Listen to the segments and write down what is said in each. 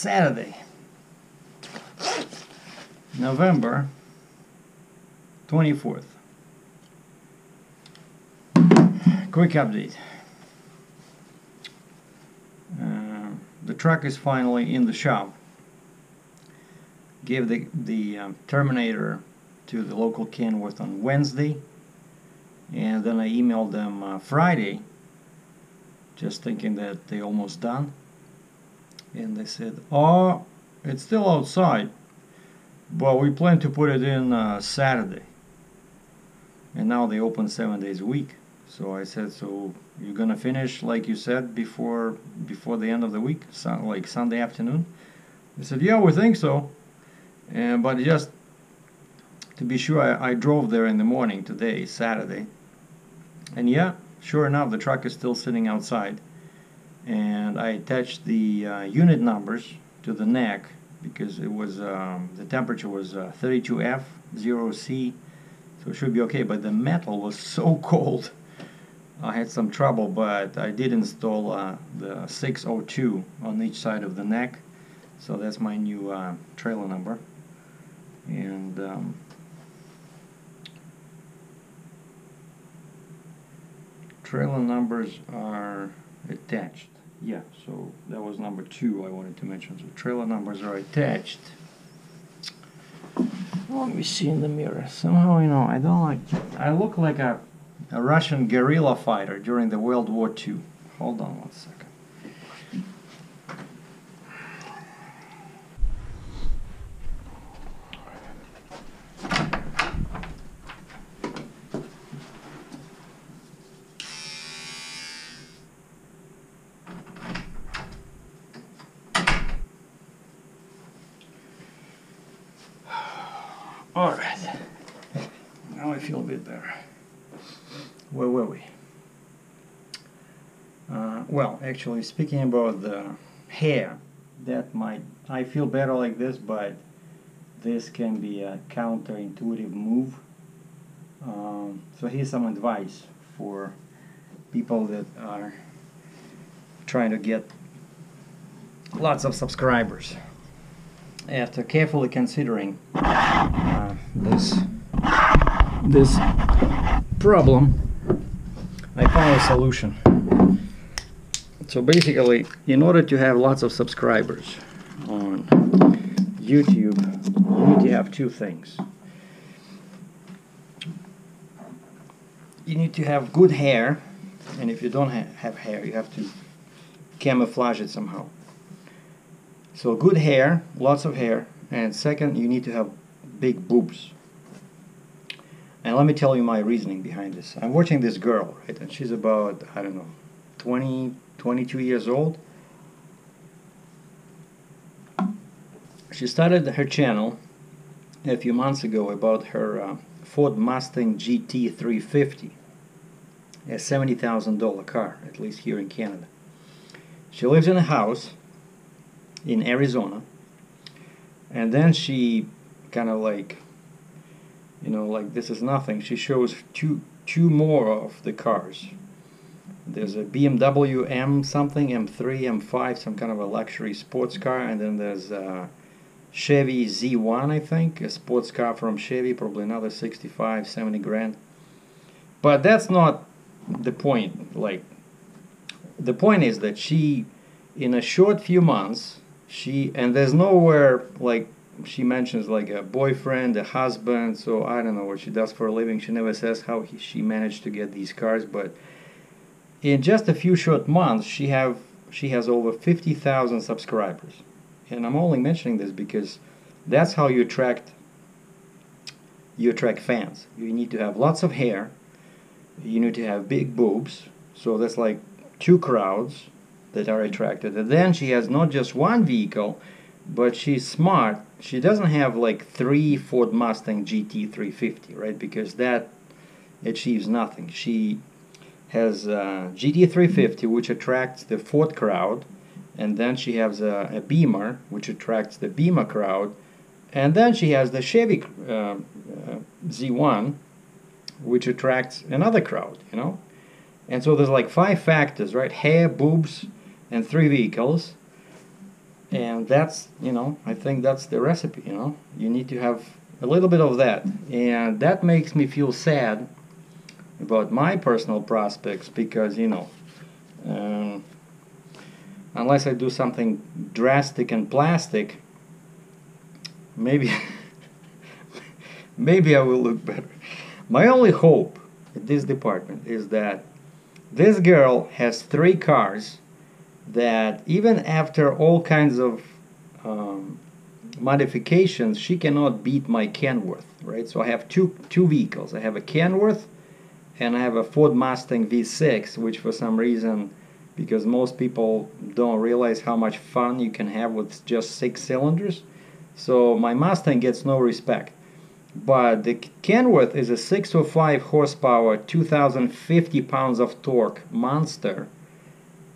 Saturday, November 24th. Quick update. Uh, the truck is finally in the shop. Gave the, the um, Terminator to the local Kenworth on Wednesday and then I emailed them uh, Friday just thinking that they almost done and they said oh it's still outside but we plan to put it in uh, Saturday. And now they open seven days a week. So I said so you're gonna finish like you said before before the end of the week like Sunday afternoon? They said yeah we think so. And but just to be sure I, I drove there in the morning today Saturday. And yeah sure enough the truck is still sitting outside. And I attached the uh, unit numbers to the neck because it was um, the temperature was uh, 32F 0C so it should be okay but the metal was so cold I had some trouble but I did install uh, the 602 on each side of the neck so that's my new uh, trailer number. And um, trailer numbers are attached yeah so that was number two I wanted to mention. So trailer numbers are attached. Let me see in the mirror. Somehow you know I don't like I look like a, a Russian guerrilla fighter during the World War II hold on one second All right. Now I feel a bit better. Where were we? Uh, well, actually, speaking about the hair, that might I feel better like this, but this can be a counterintuitive move. Um, so here's some advice for people that are trying to get lots of subscribers after carefully considering uh, this this problem, I found a solution. So basically, in order to have lots of subscribers on YouTube, you need to have two things. You need to have good hair, and if you don't ha have hair, you have to camouflage it somehow. So good hair, lots of hair, and second, you need to have big boobs. And let me tell you my reasoning behind this. I'm watching this girl, right, and she's about, I don't know, 20, 22 years old. She started her channel a few months ago about her uh, Ford Mustang GT 350, a $70,000 car, at least here in Canada. She lives in a house in Arizona. And then she kind of like, you know, like this is nothing. She shows two two more of the cars. There's a BMW M something, M3, M5, some kind of a luxury sports car, and then there's a Chevy Z1, I think, a sports car from Chevy, probably another 65, 70 grand. But that's not the point. Like, the point is that she, in a short few months, she and there's nowhere like she mentions like a boyfriend, a husband. So I don't know what she does for a living. She never says how he, she managed to get these cars, but in just a few short months, she have she has over fifty thousand subscribers. And I'm only mentioning this because that's how you attract you attract fans. You need to have lots of hair. You need to have big boobs. So that's like two crowds that are attracted. And then she has not just one vehicle, but she's smart. She doesn't have like three Ford Mustang GT 350, right? Because that achieves nothing. She has a GT 350, which attracts the Ford crowd, and then she has a, a Beamer, which attracts the Beamer crowd, and then she has the Chevy uh, uh, Z1, which attracts another crowd, you know. And so there's like five factors, right? Hair, boobs, and three vehicles. and that's you know I think that's the recipe. You know, you need to have a little bit of that, and that makes me feel sad about my personal prospects because you know. Um, unless I do something drastic and plastic, maybe maybe I will look better. My only hope in this department is that this girl has three cars that even after all kinds of um, modifications, she cannot beat my Kenworth, right? So I have two two vehicles. I have a Kenworth and I have a Ford Mustang V6, which for some reason, because most people don't realize how much fun you can have with just six cylinders, so my Mustang gets no respect. But the Kenworth is a 605 horsepower, 2050 pounds of torque monster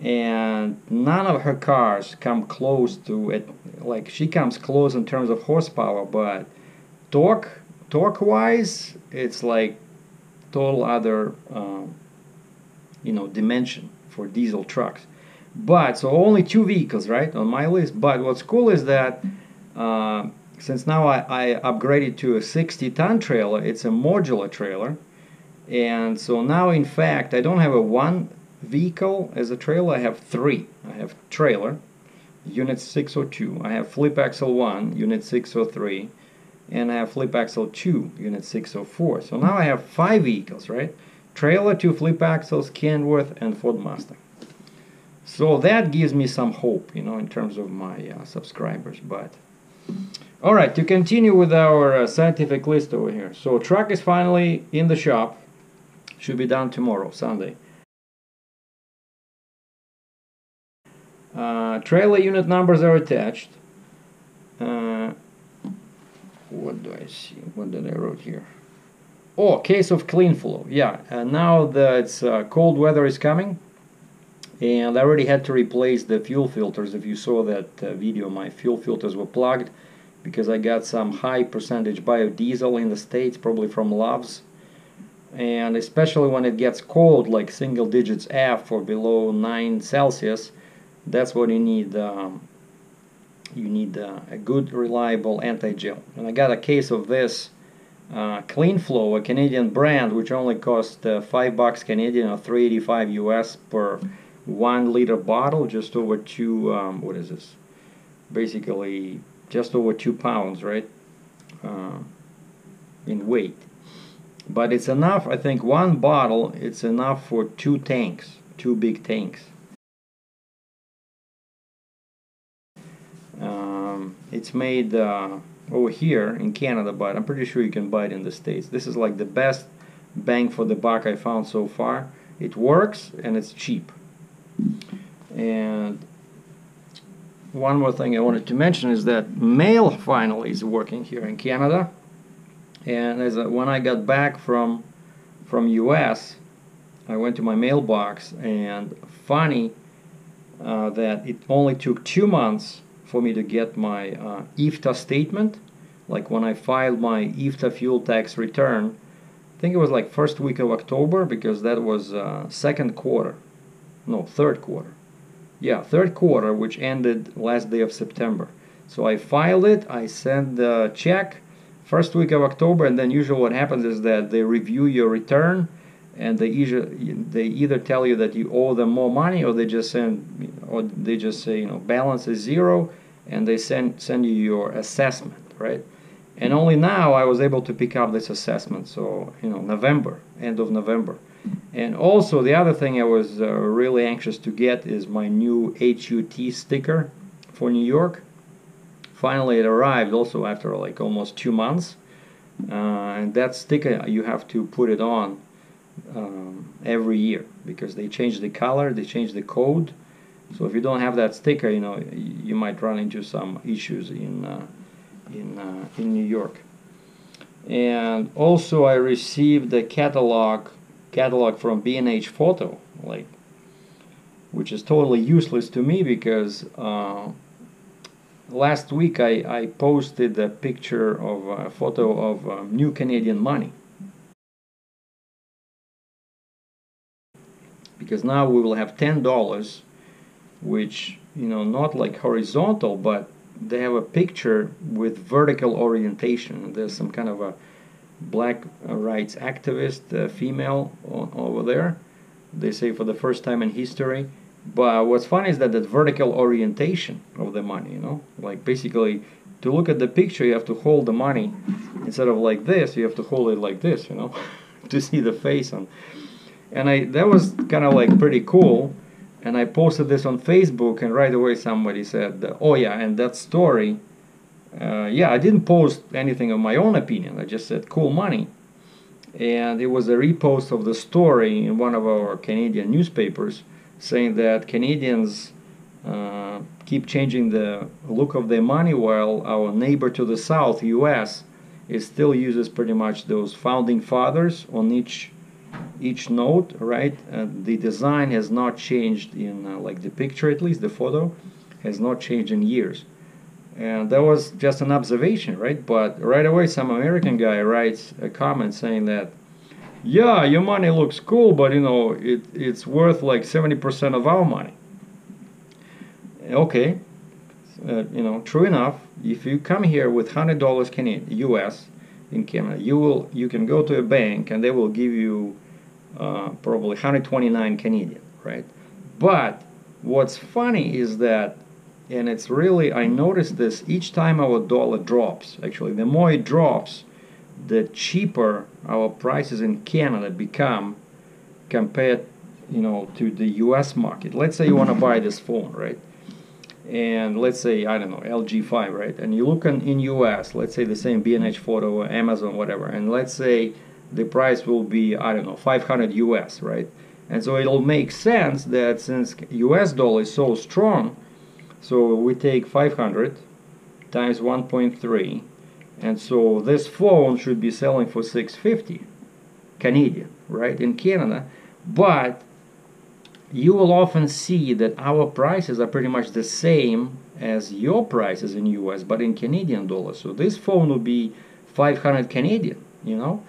and none of her cars come close to it like she comes close in terms of horsepower but torque torque wise it's like total other um, you know dimension for diesel trucks. But so only two vehicles right on my list. But what's cool is that uh, since now I, I upgraded to a 60 ton trailer it's a modular trailer. And so now in fact I don't have a one vehicle as a trailer. I have three. I have trailer unit 602 I have flip axle 1 unit 603 and I have flip axle 2 unit 604 so now I have five vehicles right? Trailer two flip axles Kenworth and Ford Mustang. So that gives me some hope you know in terms of my uh, subscribers but alright to continue with our uh, scientific list over here. So truck is finally in the shop. Should be done tomorrow Sunday. Uh, trailer unit numbers are attached. What do I see? What did I wrote here? Oh, case of clean flow. Yeah, and now that it's uh, cold weather is coming, and I already had to replace the fuel filters. If you saw that uh, video, my fuel filters were plugged because I got some high percentage biodiesel in the States, probably from Love's. And especially when it gets cold, like single digits F or below 9 Celsius, that's what you need um, you need uh, a good reliable anti-gel and I got a case of this uh, Clean Flow a Canadian brand which only cost uh, 5 bucks Canadian or 385 US per one liter bottle just over two um, what is this? Basically just over two pounds right? Uh, in weight. But it's enough I think one bottle it's enough for two tanks two big tanks It's made uh, over here in Canada, but I'm pretty sure you can buy it in the States. This is like the best bang for the buck I found so far. It works and it's cheap. And one more thing I wanted to mention is that mail finally is working here in Canada. And as a, when I got back from from US, I went to my mailbox and funny uh, that it only took two months for me to get my uh, IFTA statement. Like when I filed my IFTA fuel tax return, I think it was like first week of October because that was uh, second quarter. No, third quarter. Yeah, third quarter, which ended last day of September. So I filed it, I sent the check first week of October, and then usually what happens is that they review your return and they either they either tell you that you owe them more money or they just send or they just say you know balance is zero and they send send you your assessment right? And only now I was able to pick up this assessment so you know November end of November. And also the other thing I was uh, really anxious to get is my new HUT sticker for New York. Finally it arrived also after like almost two months. Uh, and that sticker you have to put it on um, every year because they change the color they change the code so if you don't have that sticker, you know, you might run into some issues in uh, in uh, in New York. And also, I received a catalog catalog from B&H Photo, like, which is totally useless to me because uh, last week I, I posted a picture of a photo of um, new Canadian money. Because now we will have ten dollars which you know, not like horizontal, but they have a picture with vertical orientation. There's some kind of a black rights activist uh, female on, over there. They say for the first time in history. But what's funny is that the vertical orientation of the money, you know, like basically to look at the picture, you have to hold the money instead of like this, you have to hold it like this, you know, to see the face on. And I that was kind of like pretty cool. And I posted this on Facebook, and right away somebody said, "Oh yeah, and that story." Uh, yeah, I didn't post anything of my own opinion. I just said cool money, and it was a repost of the story in one of our Canadian newspapers, saying that Canadians uh, keep changing the look of their money while our neighbor to the south, U.S., it still uses pretty much those founding fathers on each each note, right? Uh, the design has not changed in uh, like the picture, at least the photo has not changed in years. And that was just an observation, right? But right away, some American guy writes a comment saying that, yeah, your money looks cool, but you know, it, it's worth like 70% of our money. Okay, uh, you know, true enough, if you come here with hundred dollars Canadian U.S. in Canada, you will you can go to a bank and they will give you uh, probably 129 Canadian, right? But what's funny is that, and it's really I noticed this each time our dollar drops. Actually, the more it drops, the cheaper our prices in Canada become compared, you know, to the U.S. market. Let's say you want to buy this phone, right? and let's say I don't know LG5 right and you look in, in US let's say the same B&H photo or Amazon whatever and let's say the price will be I don't know 500 US right? And so it'll make sense that since US dollar is so strong so we take 500 times 1.3 and so this phone should be selling for 650 Canadian right in Canada. But you will often see that our prices are pretty much the same as your prices in US but in Canadian dollars. So this phone will be 500 Canadian you know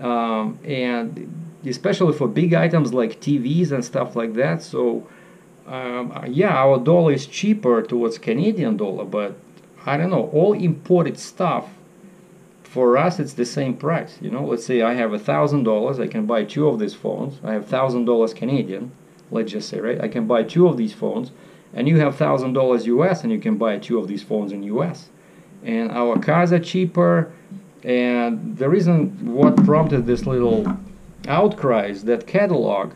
um, and especially for big items like TVs and stuff like that so um, yeah our dollar is cheaper towards Canadian dollar but I don't know all imported stuff for us it's the same price you know let's say I have a thousand dollars I can buy two of these phones I have thousand dollars Canadian let's just say, right? I can buy two of these phones, and you have thousand dollars US, and you can buy two of these phones in US. And our cars are cheaper, and the reason what prompted this little outcry is that catalog,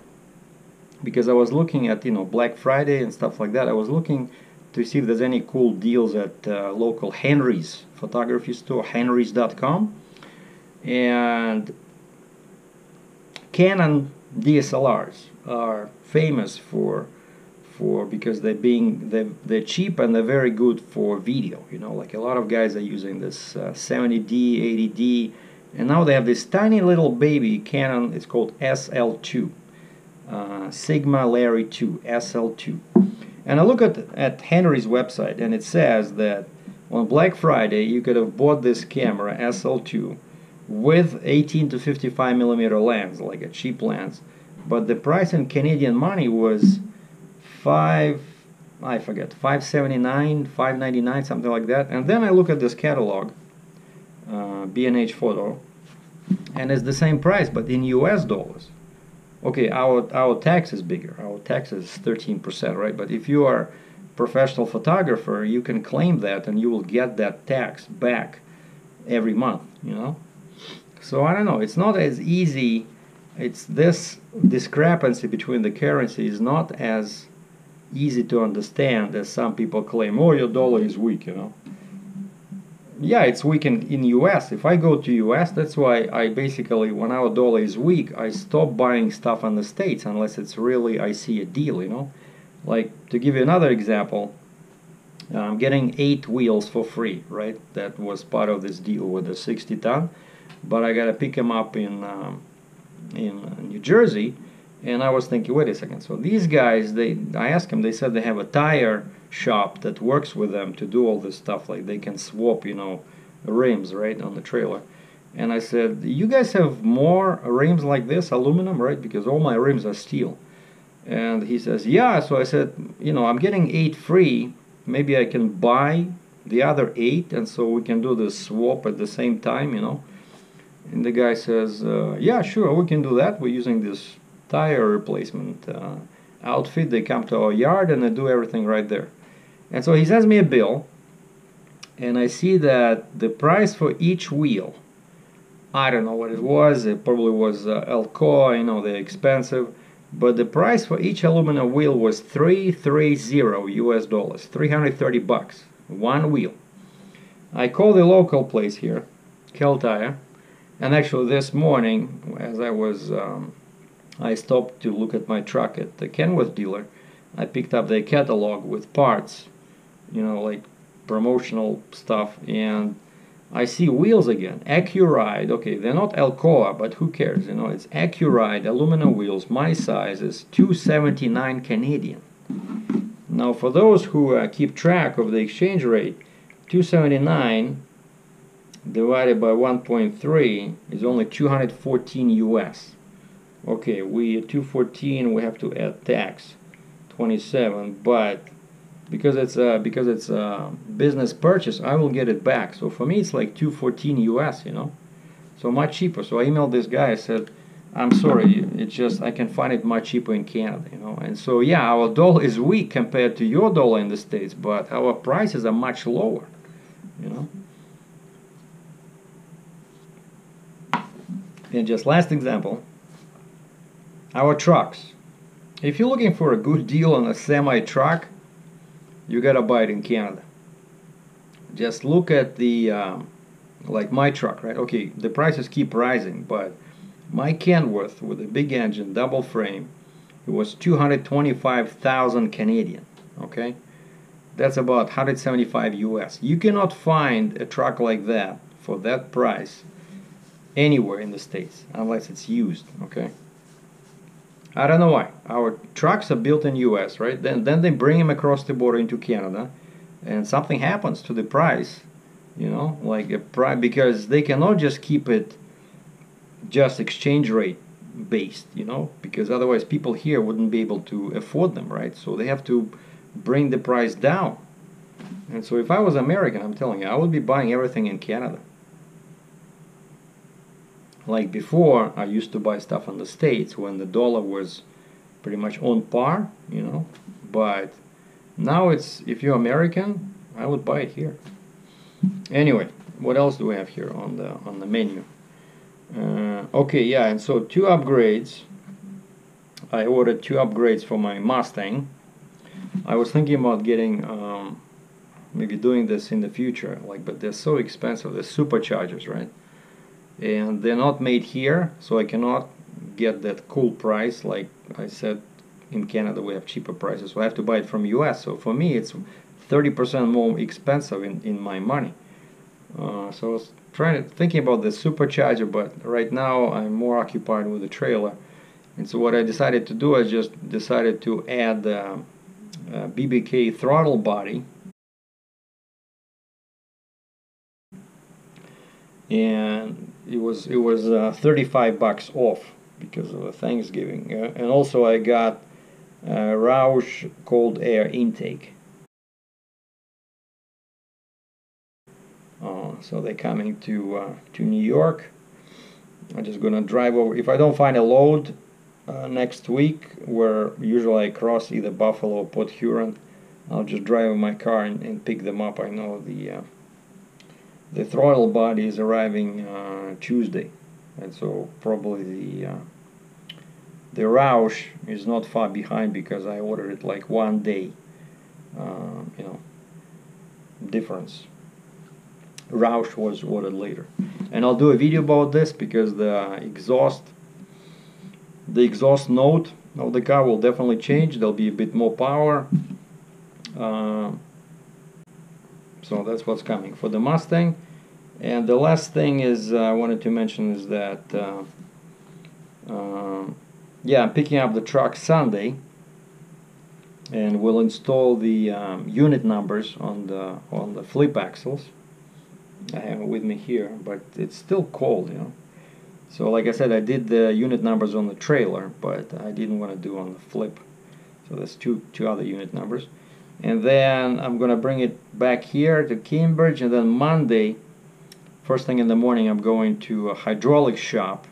because I was looking at you know Black Friday and stuff like that. I was looking to see if there's any cool deals at uh, local Henry's photography store, Henry's.com, and Canon DSLRs are famous for for because they're being they're, they're cheap and they're very good for video you know? Like a lot of guys are using this uh, 70d 80d and now they have this tiny little baby Canon it's called SL2 uh, Sigma Larry 2 SL2 and I look at at Henry's website and it says that on Black Friday you could have bought this camera SL2 with 18 to 55 millimeter lens like a cheap lens but the price in Canadian money was five I forget 579 599 something like that. And then I look at this catalog uh, B&H photo and it's the same price but in US dollars. Okay our our tax is bigger. Our tax is 13% right? But if you are professional photographer you can claim that and you will get that tax back every month you know? So I don't know. It's not as easy. It's this discrepancy between the currency is not as easy to understand as some people claim oh your dollar is weak you know? Yeah it's weak in, in us if i go to us that's why i basically when our dollar is weak i stop buying stuff in the states unless it's really i see a deal you know? Like to give you another example i'm getting eight wheels for free right? That was part of this deal with the 60 ton but i gotta pick them up in um, in New Jersey, and I was thinking, wait a second. So these guys, they, I asked them. They said they have a tire shop that works with them to do all this stuff. Like they can swap, you know, rims right on the trailer. And I said, you guys have more rims like this, aluminum, right? Because all my rims are steel. And he says, yeah. So I said, you know, I'm getting eight free. Maybe I can buy the other eight, and so we can do the swap at the same time, you know. And the guy says, uh, yeah, sure, we can do that. We're using this tire replacement uh, outfit. They come to our yard and they do everything right there. And so he sends me a bill, and I see that the price for each wheel, I don't know what it was. It probably was uh, Alcoa, you know, they're expensive. But the price for each aluminum wheel was 330 US dollars, 330 bucks, one wheel. I called the local place here, Kal Tire, and actually this morning, as I was, um, I stopped to look at my truck at the Kenworth dealer. I picked up their catalog with parts, you know, like promotional stuff, and I see wheels again. Accuride, okay, they're not Alcoa, but who cares? You know, it's Accuride aluminum wheels. My size is 279 Canadian. Now, for those who uh, keep track of the exchange rate, 279 divided by 1.3 is only 214 US. Okay, we 214 we have to add tax 27, but because it's a, because it's a business purchase, I will get it back. So for me, it's like 214 US, you know, so much cheaper. So I emailed this guy. I said, I'm sorry, it's just I can find it much cheaper in Canada, you know. And so yeah, our dollar is weak compared to your dollar in the states, but our prices are much lower, you know. And just last example, our trucks. If you're looking for a good deal on a semi truck, you gotta buy it in Canada. Just look at the, um, like my truck, right? Okay, the prices keep rising, but my Kenworth with a big engine, double frame, it was 225,000 Canadian, okay? That's about 175 US. You cannot find a truck like that for that price anywhere in the States unless it's used, okay? I don't know why. Our trucks are built in U.S., right? Then then they bring them across the border into Canada, and something happens to the price, you know, like a price because they cannot just keep it just exchange rate based, you know, because otherwise people here wouldn't be able to afford them, right? So they have to bring the price down. And so if I was American, I'm telling you, I would be buying everything in Canada like before I used to buy stuff in the States when the dollar was pretty much on par, you know, but now it's if you're American, I would buy it here. Anyway, what else do we have here on the on the menu? Uh, okay, yeah, and so two upgrades. I ordered two upgrades for my Mustang. I was thinking about getting um, maybe doing this in the future, like, but they're so expensive. They're superchargers, right? And they're not made here so I cannot get that cool price. Like I said in Canada we have cheaper prices. So I have to buy it from US so for me it's 30% more expensive in, in my money. Uh, so I was trying to thinking about the supercharger but right now I'm more occupied with the trailer. And so what I decided to do I just decided to add the uh, BBK throttle body. And it was it was uh, 35 bucks off because of Thanksgiving. Uh, and also I got uh, Roush cold air intake. Uh, so they're coming to uh, to New York. I'm just gonna drive over. If I don't find a load uh, next week where usually I cross either Buffalo or Port Huron I'll just drive my car and, and pick them up. I know the the throttle body is arriving uh, Tuesday. And so probably the uh, the Roush is not far behind because I ordered it like one day. Uh, you know difference. Roush was ordered later. And I'll do a video about this because the exhaust the exhaust note of the car will definitely change. There'll be a bit more power. Uh, so that's what's coming. For the Mustang and the last thing is uh, I wanted to mention is that uh, uh, yeah I'm picking up the truck Sunday and we'll install the um, unit numbers on the on the flip axles. I have it with me here but it's still cold you know? So like I said I did the unit numbers on the trailer but I didn't want to do on the flip. So that's two two other unit numbers. And then I'm gonna bring it back here to Cambridge, and then Monday, first thing in the morning, I'm going to a hydraulic shop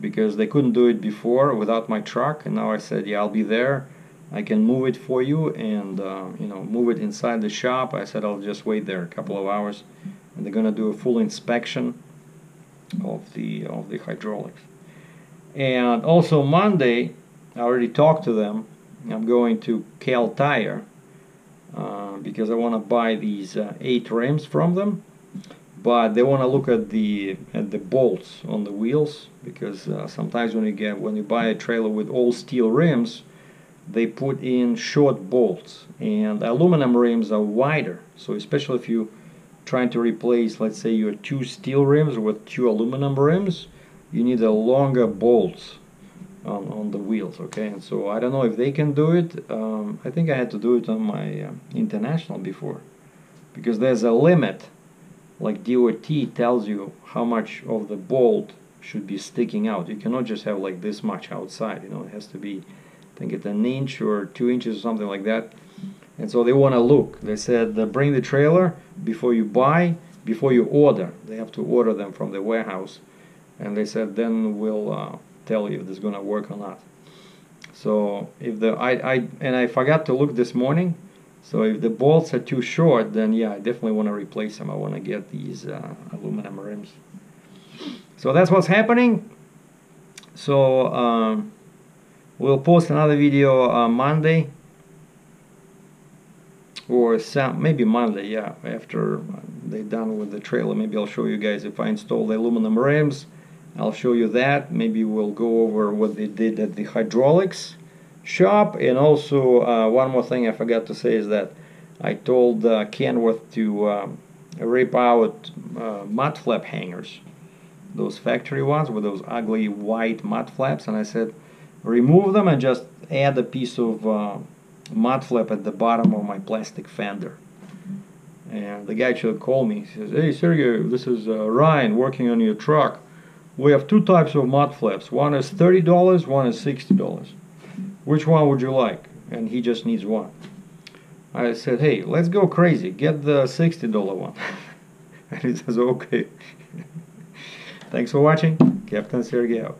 because they couldn't do it before without my truck, and now I said, yeah, I'll be there. I can move it for you and uh, you know move it inside the shop. I said I'll just wait there a couple of hours, and they're gonna do a full inspection of the of the hydraulics. And also Monday, I already talked to them. I'm going to Kal Tire uh, because I want to buy these uh, eight rims from them. But they want to look at the at the bolts on the wheels because uh, sometimes when you get when you buy a trailer with all steel rims, they put in short bolts and aluminum rims are wider. So especially if you trying to replace, let's say, your two steel rims with two aluminum rims, you need a longer bolts on, on the wheels, okay? And so I don't know if they can do it. Um, I think I had to do it on my uh, International before because there's a limit, like DOT tells you how much of the bolt should be sticking out. You cannot just have like this much outside, you know, it has to be, I think it's an inch or two inches or something like that and so they want to look. They said, bring the trailer before you buy, before you order. They have to order them from the warehouse. And they said, then we'll uh, tell you if this is to work or not. So if the I, I and I forgot to look this morning. So if the bolts are too short, then yeah, I definitely want to replace them. I want to get these uh, aluminum rims. So that's what's happening. So um, we'll post another video uh, Monday or some, maybe Monday, yeah, after they're done with the trailer. Maybe I'll show you guys if I install the aluminum rims. I'll show you that. Maybe we'll go over what they did at the hydraulics shop. And also, uh, one more thing I forgot to say is that I told uh, Kenworth to um, rip out uh, mud flap hangers, those factory ones with those ugly white mud flaps. And I said, remove them and just add a piece of uh, mud flap at the bottom of my plastic fender. And the guy actually called me. He says, "Hey Sergey, this is uh, Ryan working on your truck. We have two types of mud flaps. One is thirty dollars, one is sixty dollars. Which one would you like?" And he just needs one. I said, "Hey, let's go crazy. Get the sixty dollar one." and he says, "Okay." Thanks for watching. Captain Sergey out.